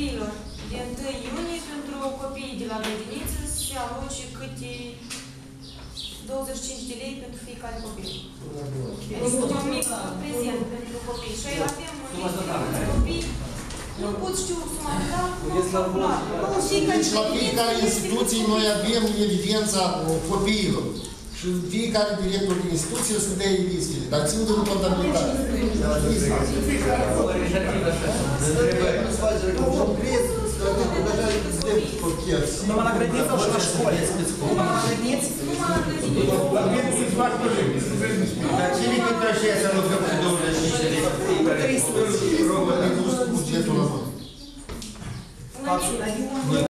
copiilor din 1 iunie pentru copiii de la grădiniță și aloce câte 25 de lei pentru fiecare copil. Este un mic prezent pentru copii. Și avem copii nu pot știu suma ta, nu știu la fiecare instituție noi avem evidența uh, copiilor. Și fiecare director din instituție să dea listele, dar țin de contabilitate. Numai la grădiniță sau și la școală? Numai la grădiniță. Numai la grădiniță. Dar cine dintre aceia să nu fie